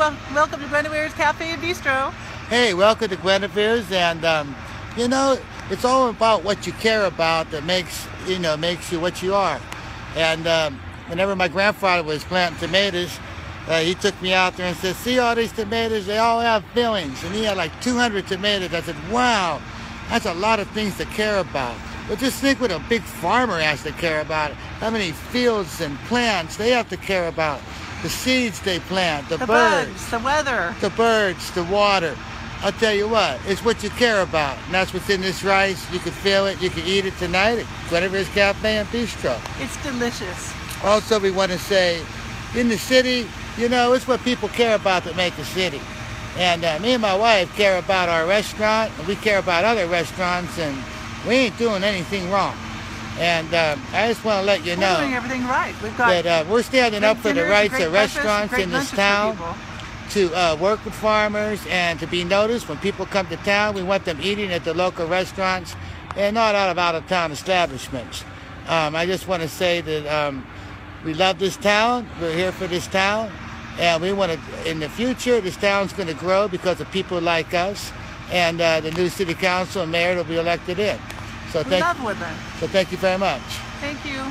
Well, welcome to Guinevere's Cafe and Bistro. Hey, welcome to Guinevere's, and um, you know, it's all about what you care about that makes you know makes you what you are. And um, whenever my grandfather was planting tomatoes, uh, he took me out there and said, "See all these tomatoes? They all have feelings." And he had like 200 tomatoes. I said, "Wow, that's a lot of things to care about." But just think what a big farmer has to care about. How many fields and plants they have to care about. The seeds they plant, the, The birds, bugs, the weather. the birds, the water. I'll tell you what, it's what you care about. And that's what's in this rice. You can feel it. You can eat it tonight at Guinevere's Cafe and Bistro. It's delicious. Also, we want to say, in the city, you know, it's what people care about that make a city. And uh, me and my wife care about our restaurant, and we care about other restaurants, and we ain't doing anything wrong. And um, I just want to let you know everything right. We've got that uh, we're standing up for the rights of restaurants in this town to uh, work with farmers and to be noticed when people come to town. We want them eating at the local restaurants and not out of out-of-town establishments. Um, I just want to say that um, we love this town. We're here for this town, and we want to. In the future, this town's going to grow because of people like us, and uh, the new city council and mayor will be elected in. So thank, love with. So thank you very much. Thank you.